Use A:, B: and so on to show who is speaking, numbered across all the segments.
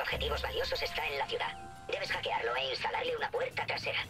A: objetivos valiosos está en la ciudad. Debes hackearlo e instalarle una puerta trasera.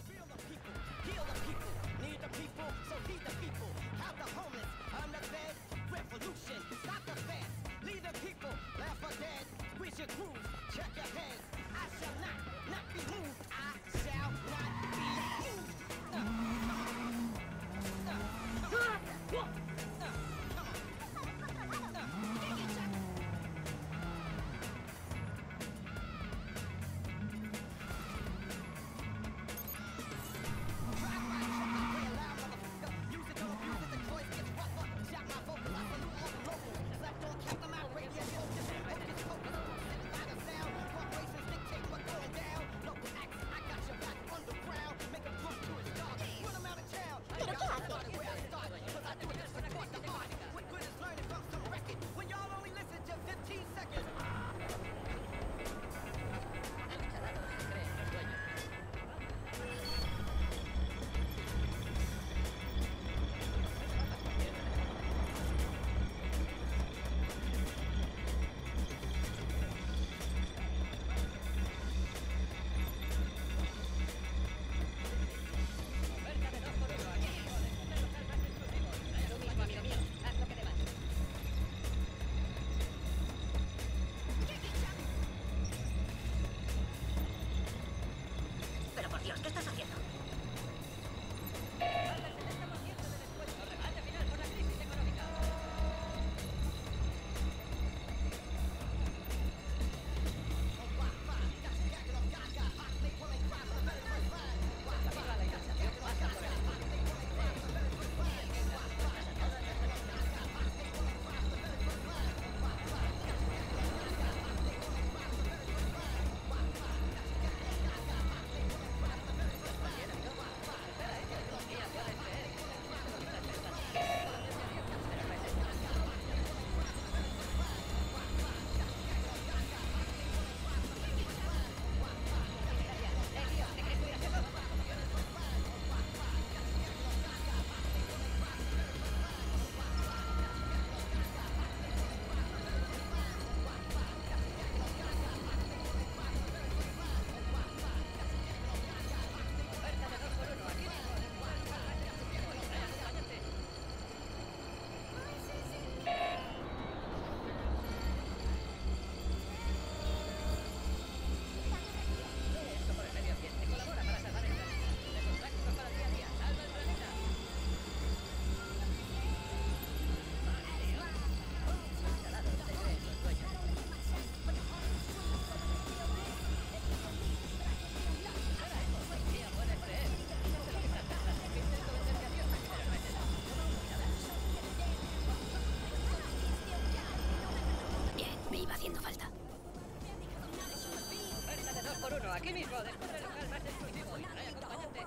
B: Aquí mismo, descubre el local más exclusivo y trae acompañante.